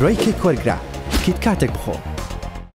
بریک وەرگرا کیت کاتێک بخۆ.